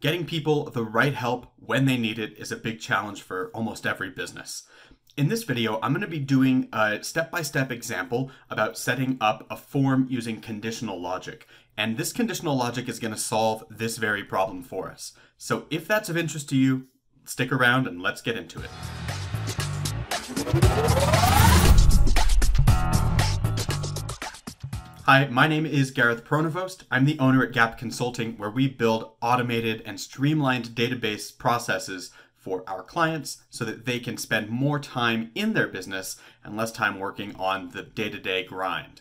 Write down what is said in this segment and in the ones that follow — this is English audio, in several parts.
Getting people the right help when they need it is a big challenge for almost every business. In this video, I'm going to be doing a step-by-step -step example about setting up a form using conditional logic. And this conditional logic is going to solve this very problem for us. So if that's of interest to you, stick around and let's get into it. Hi, my name is Gareth Pronovost. I'm the owner at Gap Consulting, where we build automated and streamlined database processes for our clients so that they can spend more time in their business and less time working on the day to day grind.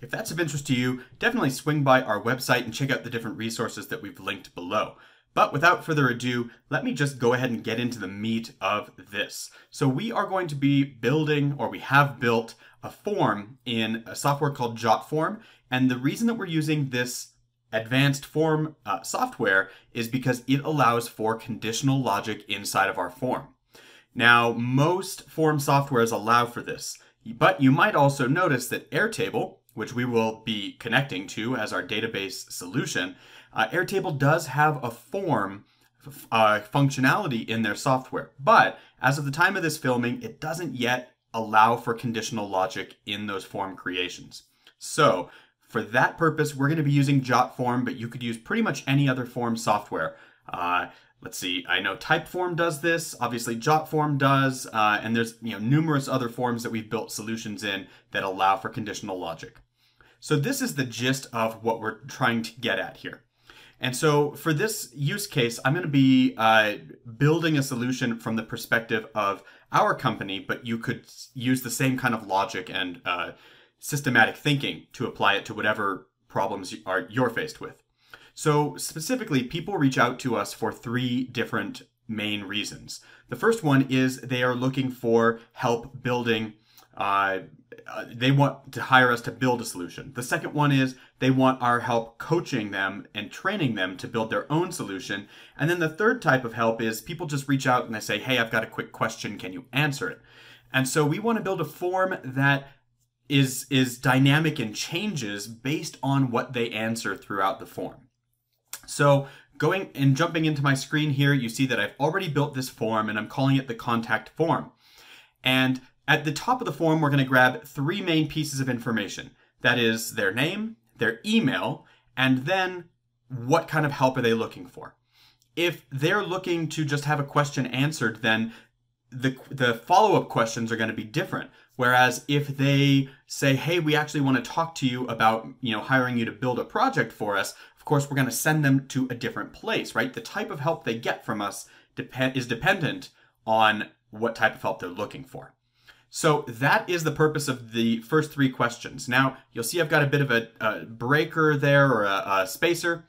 If that's of interest to you, definitely swing by our website and check out the different resources that we've linked below. But without further ado, let me just go ahead and get into the meat of this. So we are going to be building, or we have built, a form in a software called JotForm. And the reason that we're using this advanced form uh, software is because it allows for conditional logic inside of our form. Now, most form softwares allow for this, but you might also notice that Airtable, which we will be connecting to as our database solution, uh, Airtable does have a form uh, functionality in their software. But as of the time of this filming, it doesn't yet allow for conditional logic in those form creations. So for that purpose, we're going to be using JotForm, but you could use pretty much any other form software. Uh, let's see, I know Typeform does this, obviously JotForm does, uh, and there's you know numerous other forms that we've built solutions in that allow for conditional logic. So this is the gist of what we're trying to get at here. And so for this use case, I'm going to be uh, building a solution from the perspective of our company, but you could use the same kind of logic and uh, systematic thinking to apply it to whatever problems you are you're faced with. So specifically, people reach out to us for three different main reasons. The first one is they are looking for help building uh, uh, they want to hire us to build a solution. The second one is they want our help coaching them and training them to build their own solution. And then the third type of help is people just reach out and they say, hey, I've got a quick question. Can you answer it? And so we want to build a form that is, is dynamic and changes based on what they answer throughout the form. So going and jumping into my screen here, you see that I've already built this form and I'm calling it the contact form. And at the top of the form, we're going to grab three main pieces of information. That is their name, their email, and then what kind of help are they looking for. If they're looking to just have a question answered, then the, the follow-up questions are going to be different. Whereas if they say, hey, we actually want to talk to you about, you know, hiring you to build a project for us, of course, we're going to send them to a different place, right? The type of help they get from us dep- is dependent on what type of help they're looking for. So that is the purpose of the first three questions. Now, you'll see I've got a bit of a, a breaker there or a, a spacer,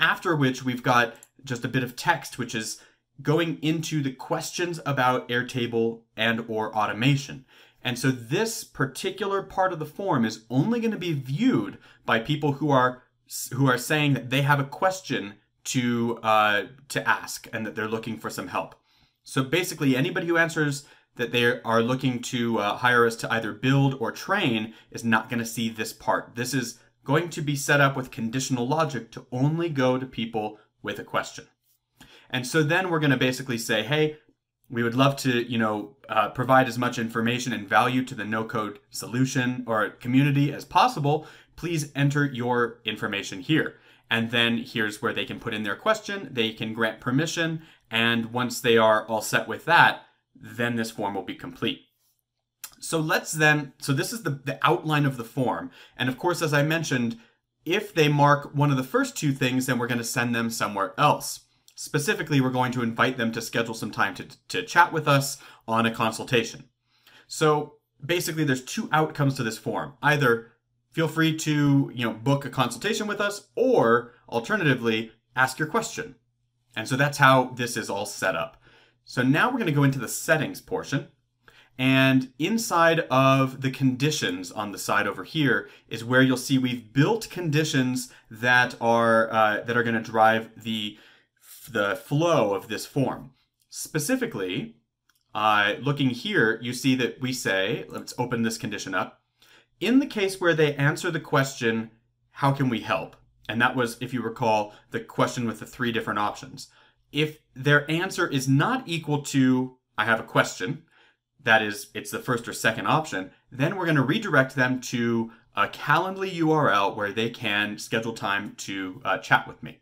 after which we've got just a bit of text, which is going into the questions about Airtable and or automation. And so this particular part of the form is only going to be viewed by people who are who are saying that they have a question to uh, to ask and that they're looking for some help. So basically, anybody who answers that they are looking to uh, hire us to either build or train is not going to see this part. This is going to be set up with conditional logic to only go to people with a question. And so then we're going to basically say, hey, we would love to, you know, uh, provide as much information and value to the no-code solution or community as possible. Please enter your information here. And then here's where they can put in their question. They can grant permission. And once they are all set with that, then this form will be complete. So let's then, so this is the, the outline of the form. And of course, as I mentioned, if they mark one of the first two things, then we're going to send them somewhere else. Specifically, we're going to invite them to schedule some time to, to chat with us on a consultation. So basically, there's two outcomes to this form. Either feel free to you know book a consultation with us, or alternatively, ask your question. And so that's how this is all set up. So now we're going to go into the settings portion. And inside of the conditions on the side over here is where you'll see we've built conditions that are uh, that are going to drive the the flow of this form. Specifically, uh, looking here, you see that we say, let's open this condition up. In the case where they answer the question, how can we help? And that was, if you recall, the question with the three different options. If their answer is not equal to, I have a question, that is, it's the first or second option, then we're going to redirect them to a Calendly URL where they can schedule time to uh, chat with me.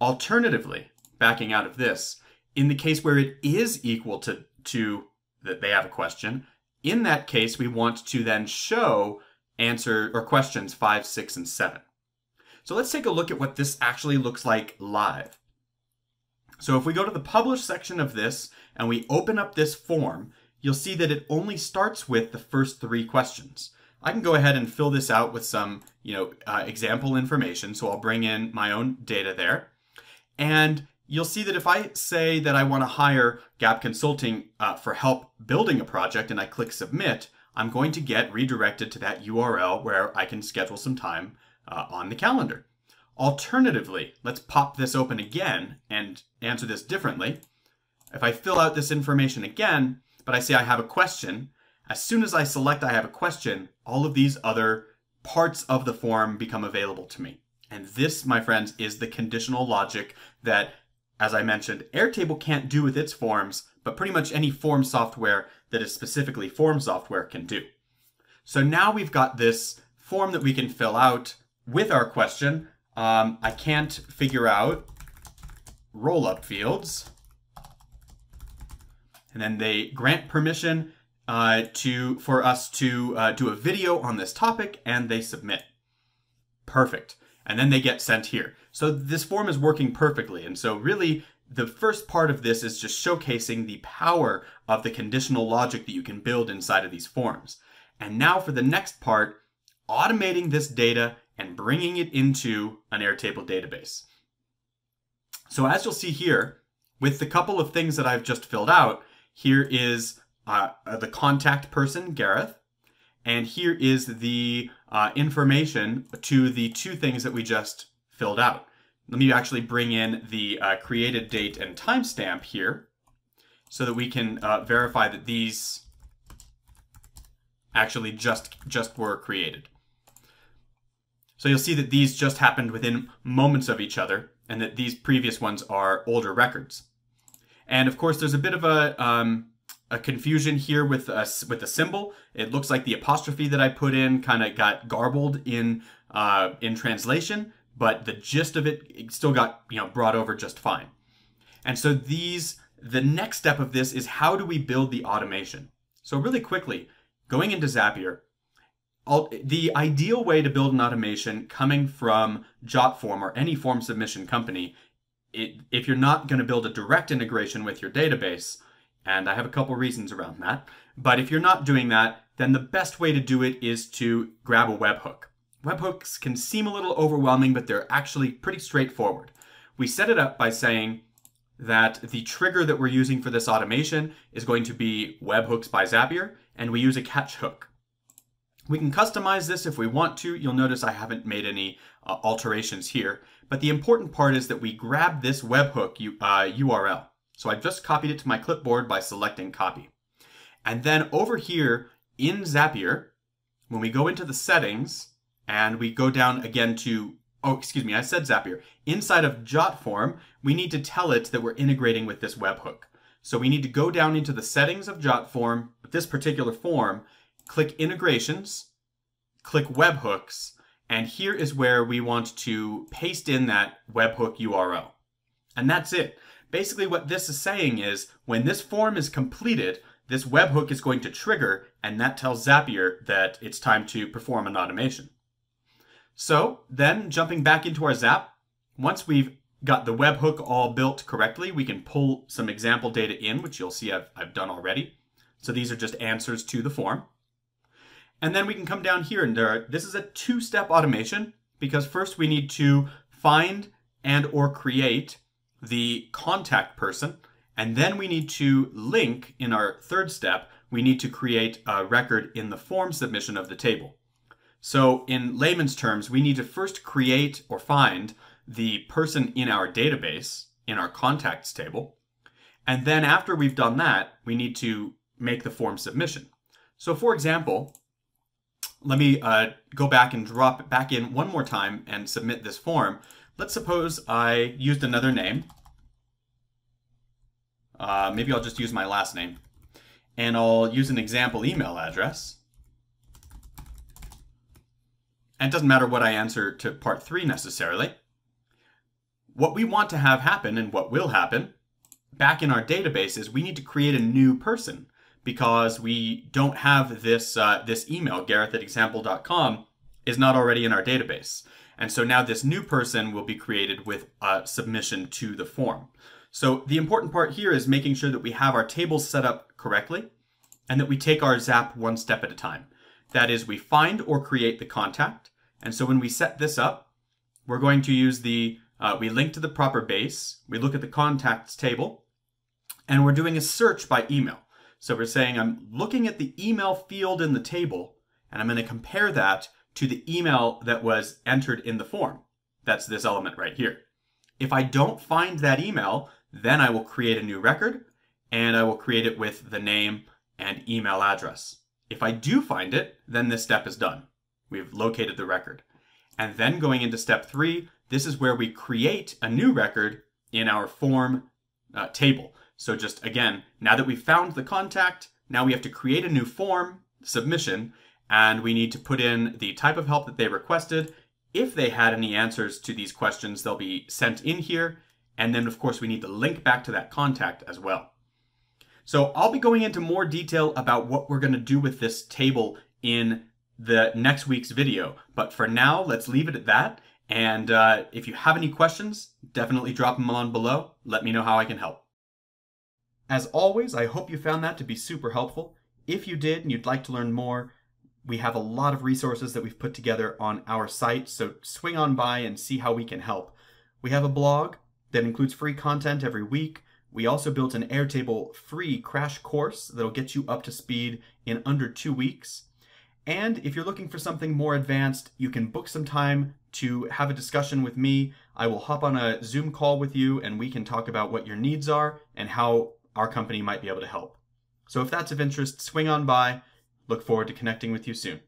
Alternatively, backing out of this, in the case where it is equal to, to that they have a question, in that case, we want to then show answer or questions five, six, and seven. So let's take a look at what this actually looks like live. So if we go to the publish section of this and we open up this form, you'll see that it only starts with the first three questions. I can go ahead and fill this out with some, you know, uh, example information. So I'll bring in my own data there. And you'll see that if I say that I want to hire Gap Consulting uh, for help building a project and I click submit, I'm going to get redirected to that URL where I can schedule some time uh, on the calendar. Alternatively, let's pop this open again and answer this differently. If I fill out this information again, but I say I have a question, as soon as I select I have a question, all of these other parts of the form become available to me. And this, my friends, is the conditional logic that, as I mentioned, Airtable can't do with its forms, but pretty much any form software that is specifically form software can do. So now we've got this form that we can fill out with our question, um, I can't figure out roll-up fields. And then they grant permission uh, to for us to uh, do a video on this topic, and they submit. Perfect. And then they get sent here. So this form is working perfectly. And so really, the first part of this is just showcasing the power of the conditional logic that you can build inside of these forms. And now for the next part, automating this data and bringing it into an Airtable database. So as you'll see here, with the couple of things that I've just filled out, here is uh, the contact person, Gareth, and here is the uh, information to the two things that we just filled out. Let me actually bring in the uh, created date and timestamp here so that we can uh, verify that these actually just, just were created. So you'll see that these just happened within moments of each other and that these previous ones are older records. And of course, there's a bit of a, um, a confusion here with a, with the symbol. It looks like the apostrophe that I put in kind of got garbled in uh, in translation, but the gist of it, it still got you know brought over just fine. And so these, the next step of this is how do we build the automation? So really quickly, going into Zapier, the ideal way to build an automation coming from Jotform or any form submission company, it, if you're not going to build a direct integration with your database, and I have a couple reasons around that, but if you're not doing that, then the best way to do it is to grab a webhook. Webhooks can seem a little overwhelming, but they're actually pretty straightforward. We set it up by saying that the trigger that we're using for this automation is going to be webhooks by Zapier, and we use a catch hook. We can customize this if we want to. You'll notice I haven't made any uh, alterations here. But the important part is that we grab this webhook uh, URL. So I've just copied it to my clipboard by selecting copy. And then over here in Zapier, when we go into the settings and we go down again to, oh, excuse me, I said Zapier. Inside of Jotform, we need to tell it that we're integrating with this webhook. So we need to go down into the settings of Jotform, this particular form, click integrations, click webhooks, and here is where we want to paste in that webhook URL. And that's it. Basically what this is saying is when this form is completed, this webhook is going to trigger and that tells Zapier that it's time to perform an automation. So then jumping back into our Zap, once we've got the webhook all built correctly, we can pull some example data in, which you'll see I've, I've done already. So these are just answers to the form. And then we can come down here and there, this is a two-step automation because first we need to find and or create the contact person. And then we need to link in our third step, we need to create a record in the form submission of the table. So in layman's terms, we need to first create or find the person in our database, in our contacts table. And then after we've done that, we need to make the form submission. So for example, let me uh, go back and drop it back in one more time and submit this form. Let's suppose I used another name. Uh, maybe I'll just use my last name. And I'll use an example email address. And it doesn't matter what I answer to part three necessarily. What we want to have happen and what will happen back in our database is we need to create a new person because we don't have this uh, this email, gareth at example.com, is not already in our database. And so now this new person will be created with a submission to the form. So the important part here is making sure that we have our tables set up correctly and that we take our Zap one step at a time. That is, we find or create the contact. And so when we set this up, we're going to use the, uh, we link to the proper base, we look at the contacts table, and we're doing a search by email. So we're saying I'm looking at the email field in the table and I'm going to compare that to the email that was entered in the form. That's this element right here. If I don't find that email, then I will create a new record and I will create it with the name and email address. If I do find it, then this step is done. We've located the record. And then going into step three, this is where we create a new record in our form uh, table. So just again, now that we've found the contact, now we have to create a new form submission and we need to put in the type of help that they requested. If they had any answers to these questions, they'll be sent in here. And then of course we need to link back to that contact as well. So I'll be going into more detail about what we're going to do with this table in the next week's video. But for now, let's leave it at that. And uh, if you have any questions, definitely drop them on below. Let me know how I can help. As always, I hope you found that to be super helpful. If you did and you'd like to learn more, we have a lot of resources that we've put together on our site, so swing on by and see how we can help. We have a blog that includes free content every week. We also built an Airtable free crash course that'll get you up to speed in under two weeks. And if you're looking for something more advanced, you can book some time to have a discussion with me. I will hop on a Zoom call with you and we can talk about what your needs are and how our company might be able to help. So if that's of interest, swing on by. Look forward to connecting with you soon.